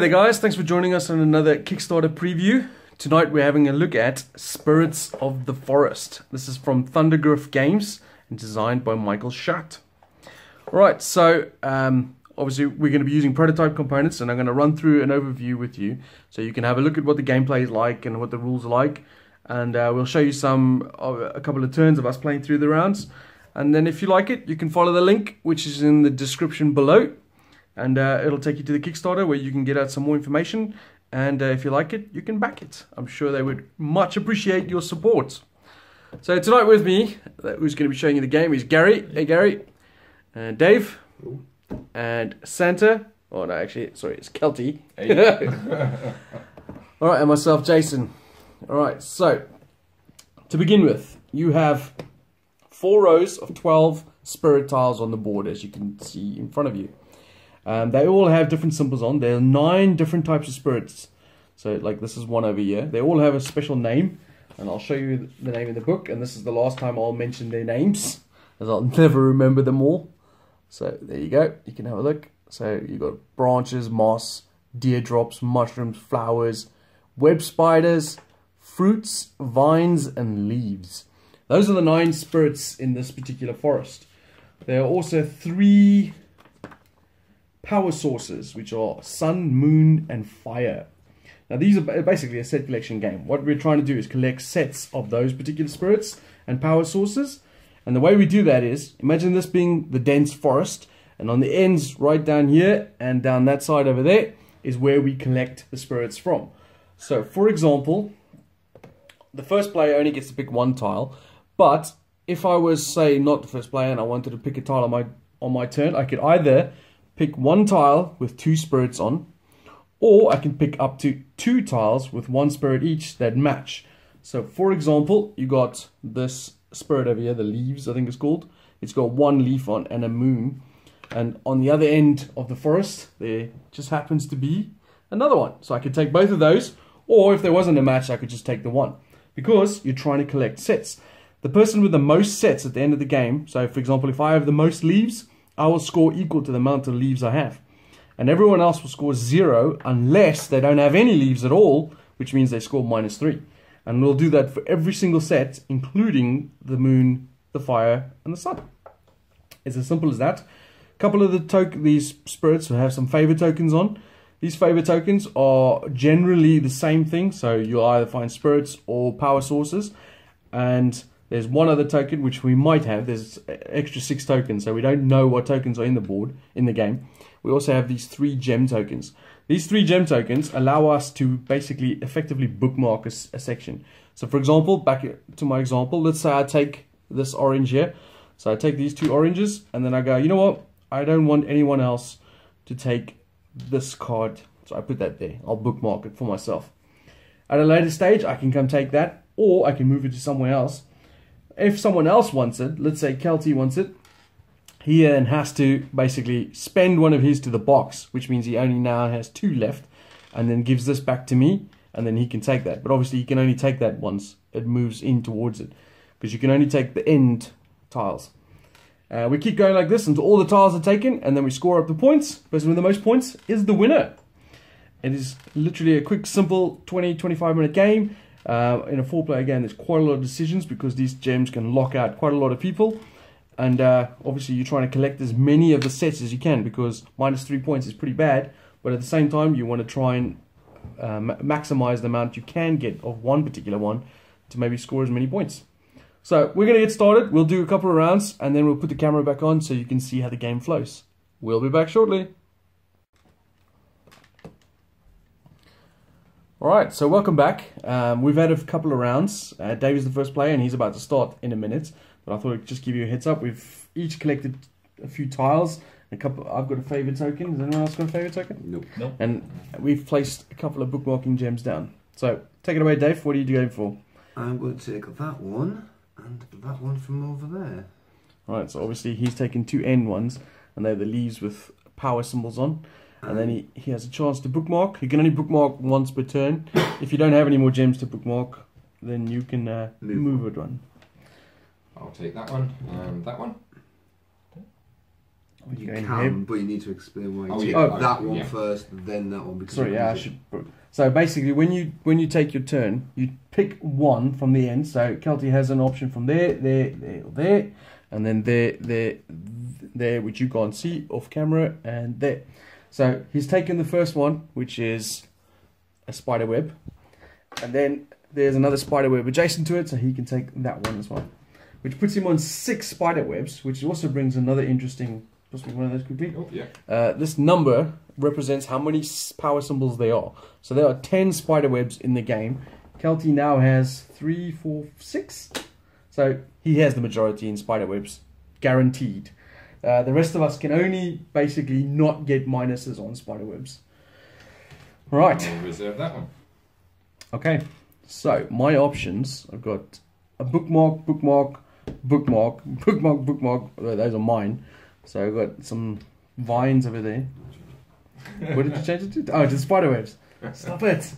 Hey there guys, thanks for joining us on another Kickstarter preview. Tonight we're having a look at Spirits of the Forest. This is from Thundergryph Games and designed by Michael Schacht. Alright, so um, obviously we're going to be using prototype components and I'm going to run through an overview with you so you can have a look at what the gameplay is like and what the rules are like and uh, we'll show you some uh, a couple of turns of us playing through the rounds and then if you like it you can follow the link which is in the description below and uh, it'll take you to the Kickstarter where you can get out some more information. And uh, if you like it, you can back it. I'm sure they would much appreciate your support. So tonight with me, who's going to be showing you the game is Gary. Hey Gary, and Dave, and Santa. Oh no, actually, sorry, it's Kelty. Hey. All right, and myself, Jason. All right, so to begin with, you have four rows of 12 spirit tiles on the board, as you can see in front of you. Um, they all have different symbols on. There are nine different types of spirits. So, like this is one over here. They all have a special name, and I'll show you the name in the book. And this is the last time I'll mention their names, as I'll never remember them all. So there you go. You can have a look. So you've got branches, moss, deer drops, mushrooms, flowers, web spiders, fruits, vines, and leaves. Those are the nine spirits in this particular forest. There are also three power sources, which are sun, moon, and fire. Now, these are basically a set collection game. What we're trying to do is collect sets of those particular spirits and power sources. And the way we do that is, imagine this being the dense forest, and on the ends right down here and down that side over there is where we collect the spirits from. So, for example, the first player only gets to pick one tile, but if I was, say, not the first player and I wanted to pick a tile on my on my turn, I could either pick one tile with two spirits on, or I can pick up to two tiles with one spirit each that match. So for example, you got this spirit over here, the leaves I think it's called. It's got one leaf on and a moon. And on the other end of the forest, there just happens to be another one. So I could take both of those, or if there wasn't a match, I could just take the one. Because you're trying to collect sets. The person with the most sets at the end of the game, so for example, if I have the most leaves, I will score equal to the amount of leaves I have. And everyone else will score zero unless they don't have any leaves at all, which means they score minus three. And we'll do that for every single set, including the moon, the fire, and the sun. It's as simple as that. A couple of the token, these spirits will have some favor tokens on. These favor tokens are generally the same thing, so you'll either find spirits or power sources. And there's one other token which we might have. There's extra six tokens, so we don't know what tokens are in the board in the game. We also have these three gem tokens. These three gem tokens allow us to basically effectively bookmark a, a section. So for example, back to my example, let's say I take this orange here. So I take these two oranges and then I go, you know what? I don't want anyone else to take this card. So I put that there. I'll bookmark it for myself. At a later stage, I can come take that or I can move it to somewhere else if someone else wants it, let's say Kelty wants it, he then has to basically spend one of his to the box, which means he only now has two left, and then gives this back to me, and then he can take that. But obviously, he can only take that once it moves in towards it, because you can only take the end tiles. Uh, we keep going like this until all the tiles are taken, and then we score up the points. Person with the most points is the winner. It is literally a quick, simple 20 25 minute game. Uh, in a four player game, there's quite a lot of decisions because these gems can lock out quite a lot of people. And uh, obviously, you're trying to collect as many of the sets as you can because minus three points is pretty bad. But at the same time, you want to try and uh, maximize the amount you can get of one particular one to maybe score as many points. So we're going to get started. We'll do a couple of rounds and then we'll put the camera back on so you can see how the game flows. We'll be back shortly. All right, so welcome back. Um, we've had a couple of rounds. Uh, Dave is the first player, and he's about to start in a minute. But I thought I'd just give you a heads up. We've each collected a few tiles. A couple. I've got a favorite token. Has anyone else got a favorite token? Nope. Nope. And we've placed a couple of bookmarking gems down. So take it away, Dave. What are you going for? I'm going to take that one and that one from over there. All right. So obviously he's taken two end ones, and they're the leaves with power symbols on and then he, he has a chance to bookmark. He can only bookmark once per turn. if you don't have any more gems to bookmark, then you can uh, move, move it one. I'll take that one and that one. You Go can, here. but you need to explain why you Oh, take yeah. that Oh, one yeah. first, then that one. Because Sorry, yeah, I use it. should. So basically, when you when you take your turn, you pick one from the end. So Kelty has an option from there, there, there, or there, and then there, there, there, which you can't see off camera, and there. So he's taken the first one, which is a spider web, and then there's another spider web adjacent to it, so he can take that one as well, which puts him on six spider webs, which also brings another interesting. Possibly one of those quickly. Oh, yeah. Uh, this number represents how many power symbols there are. So there are 10 spider webs in the game. Kelty now has three, four, six. So he has the majority in spider webs, guaranteed. Uh, the rest of us can only basically not get minuses on spider webs. Right. I'll reserve that one. Okay. So my options I've got a bookmark, bookmark, bookmark, bookmark, bookmark. Those are mine. So I've got some vines over there. What did you change it to? Oh, to spider webs. Stop it.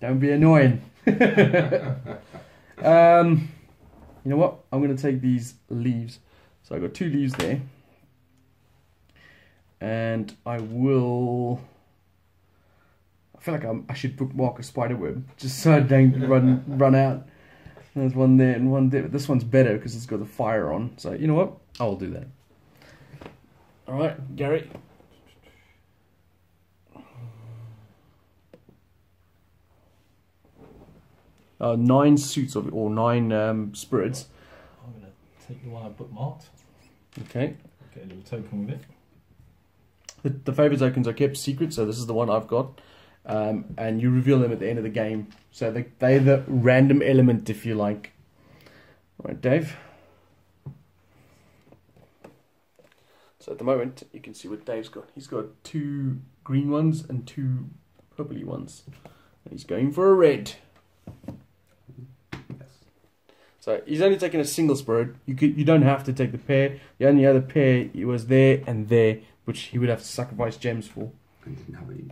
Don't be annoying. um, you know what? I'm going to take these leaves. So I've got two leaves there. And I will. I feel like I'm, I should bookmark a spider web just so I don't run run out. There's one there and one there. But this one's better because it's got the fire on. So you know what? I'll do that. All right, Gary. Uh, nine suits of it or nine um, spirits. I'm going to take the one I bookmarked, Okay. get a little token with it. The, the favorite tokens are kept secret, so this is the one I've got. Um, and you reveal them at the end of the game. So they, they're the random element, if you like. Right, Dave. So at the moment, you can see what Dave's got. He's got two green ones and two purpley ones. And he's going for a red. So he's only taken a single spirit. You could, you don't have to take the pair. The only other pair was there and there, which he would have to sacrifice gems for. And didn't have any.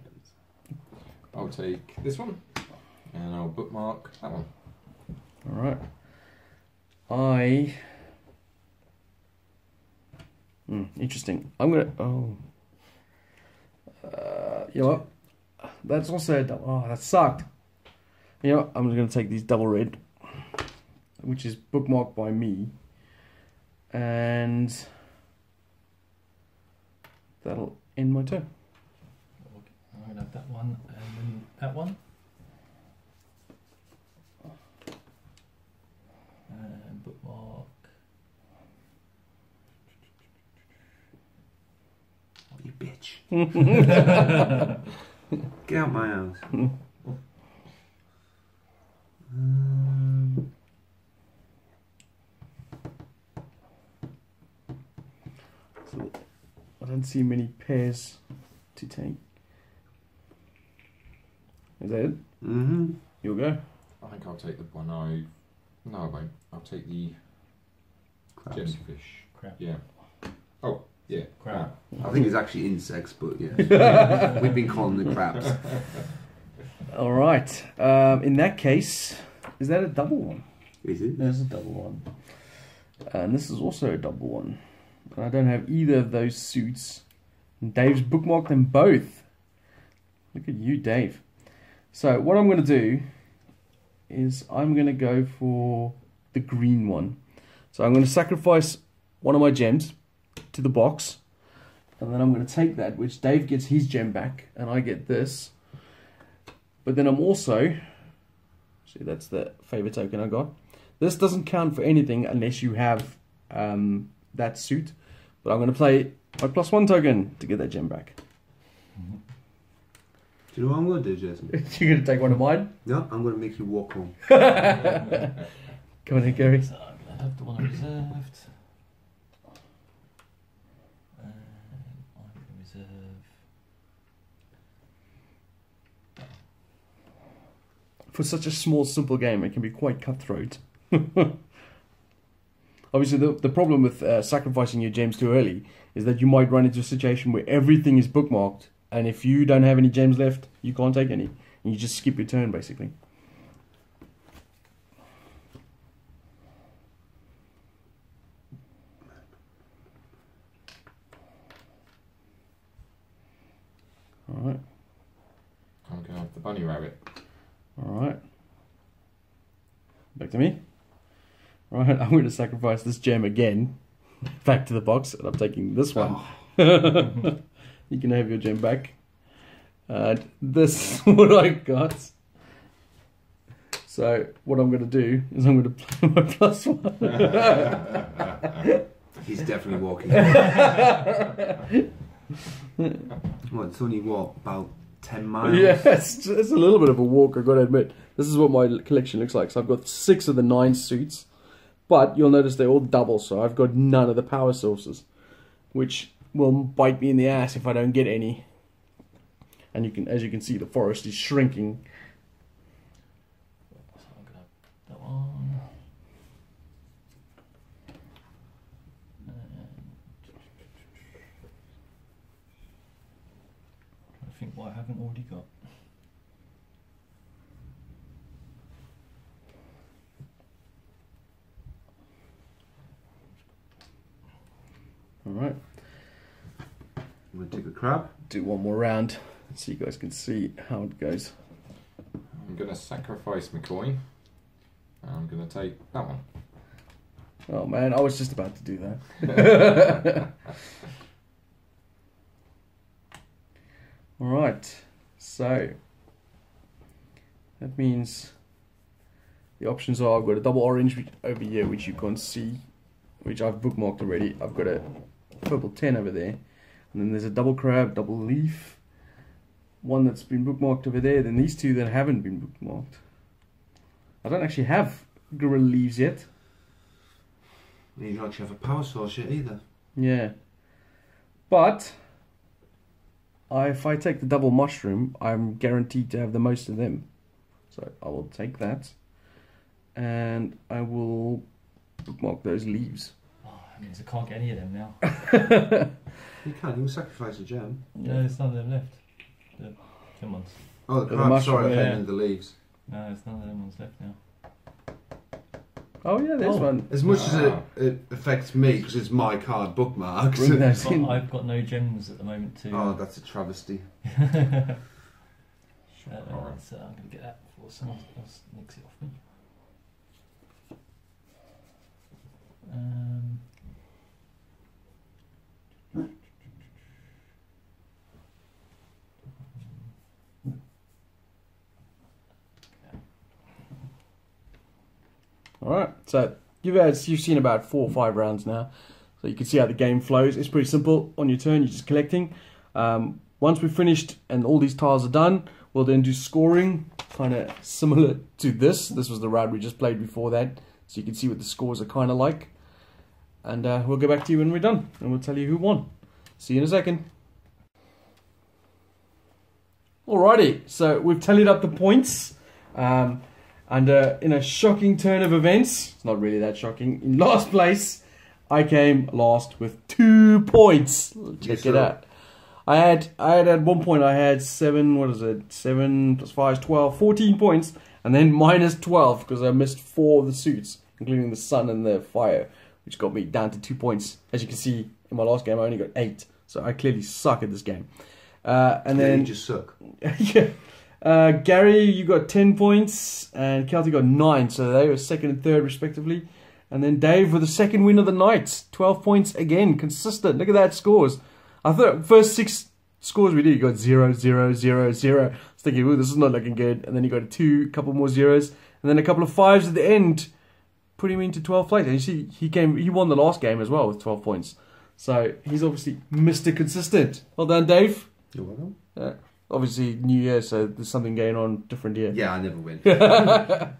I'll take this one. And I'll bookmark that one. All right. I. Hmm, interesting. I'm gonna. Oh. Uh, you know what? That's also a double. Oh, that sucked. You know, what? I'm just gonna take these double red, which is bookmarked by me, and that'll end my turn. Okay, I'm going to have that one and then that one. And bookmark. Oh, you bitch. Get out my house. um, So I don't see many pairs to take. Is that it? mm-hmm. You'll go. I think I'll take the one I. No, I won't. I'll take the Crabs. jellyfish. Crap. Yeah. Oh, yeah. Crab. I think it's actually insects, but yeah. We've been calling them crabs. All right. Um, in that case, is that a double one? Is it? There's a double one. And this is also a double one. And I don't have either of those suits. And Dave's bookmarked them both. Look at you, Dave. So what I'm going to do is I'm going to go for the green one. So I'm going to sacrifice one of my gems to the box. And then I'm going to take that, which Dave gets his gem back, and I get this. But then I'm also, see that's the favorite token I got. This doesn't count for anything unless you have um, that suit. But I'm going to play my plus one token to get that gem back. Do you know what I'm going to do, Jason? You're going to take one of mine? No, I'm going to make you walk home. Come on in, Gary. So I'm going to have the one I reserved. And I can reserve. For such a small, simple game, it can be quite cutthroat. Obviously, the, the problem with uh, sacrificing your gems too early is that you might run into a situation where everything is bookmarked, and if you don't have any gems left, you can't take any. And you just skip your turn, basically. Alright, I'm gonna have the bunny rabbit. alright. Back to me. Right, I'm going to sacrifice this gem again. Back to the box, and I'm taking this one. Oh. you can have your gem back. And this is what I got. So what I'm going to do is I'm going to play my plus one. He's definitely walking. what, it's only what, about 10 miles? Yeah, it's, it's a little bit of a walk, I've got to admit. This is what my collection looks like. So I've got six of the nine suits, but you'll notice they're all double, so I've got none of the power sources, which will bite me in the ass if I don't get any. And you can, as you can see, the forest is shrinking. So I'm gonna have that one. And I think what I haven't already got. All right, I'm going to take a crab. Do one more round so you guys can see how it goes. I'm gonna sacrifice my coin. I'm gonna take that one. Oh man, I was just about to do that. All right, so that means the options are I've got a double orange over here, which you can't see, which I've bookmarked already. I've got a purple 10 over there, and then there's a double crab, double leaf, one that's been bookmarked over there, then these two that haven't been bookmarked. I don't actually have gorilla leaves yet. You don't actually have a power source yet either. Yeah. But I, if I take the double mushroom, I'm guaranteed to have the most of them. So I will take that. And I will bookmark those leaves. Oh, that means I can't get any of them now. You can, you can sacrifice a gem. No, there's none of them left. The gem ones. Oh, the The crab, mushroom, sorry, I yeah. meant the leaves. No, there's none of them ones left now. Oh yeah, there's Oh. one. As much as it, Ah. it affects me, because it's my card bookmarked. Bring those in. I've got no gems at the moment too. oh, that's a travesty. Uh, Alright. so I'm going to get that before someone else nicks it off me. Um, All right. So you've had you've seen about four or five rounds now, so you can see how the game flows. It's pretty simple. On your turn, you're just collecting. Um, once we've finished and all these tiles are done, we'll then do scoring, kind of similar to this. This was the round we just played before that, so you can see what the scores are kind of like. And uh, we'll get back to you when we're done, and we'll tell you who won. See you in a second. Alrighty, so we've tallied up the points. Um, and uh, in a shocking turn of events, it's not really that shocking, in last place, I came last with two points. Check Yes, it out. I had, I had at one point, I had seven, what is it, seven plus five is 12, 14 points, and then minus 12 because I missed four of the suits, including the sun and the fire, which got me down to two points. As you can see, in my last game, I only got eight, so I clearly suck at this game. Uh, and Yeah, then you just suck. yeah. Uh, Gary, you got 10 points, and Kelty got 9, so they were second and third, respectively. And then Dave with the second win of the night, 12 points again, consistent. Look at that scores. I thought first six scores we did, you got 0, 0, 0, 0. I was thinking, ooh, this is not looking good. And then you got a 2, couple more zeros, and then a couple of fives at the end, put him into 12th place. And you see, he came, he won the last game as well with 12 points. So he's obviously Mr. Consistent. Well done, Dave. You're welcome. Uh, obviously, New Year, so there's something going on different here. Yeah, I never win.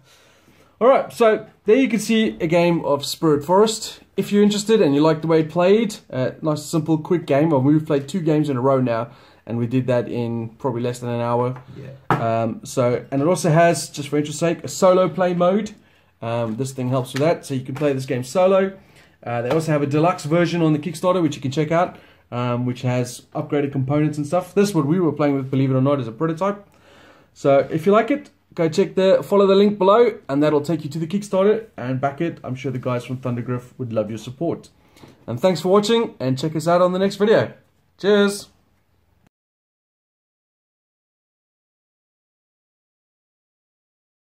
All right, so there you can see a game of Spirit Forest. If you're interested and you like the way it played, uh, nice, simple, quick game. Well, we've played two games in a row now, and we did that in probably less than an hour. Yeah. Um, so, and it also has, just for interest sake, a solo play mode. Um, this thing helps with that, so you can play this game solo. Uh, they also have a deluxe version on the Kickstarter, which you can check out, um, which has upgraded components and stuff. This, what we were playing with, believe it or not, is a prototype. So, if you like it, go check the follow the link below, and that'll take you to the Kickstarter and back it. I'm sure the guys from Thundergryph would love your support. And thanks for watching, and check us out on the next video. Cheers.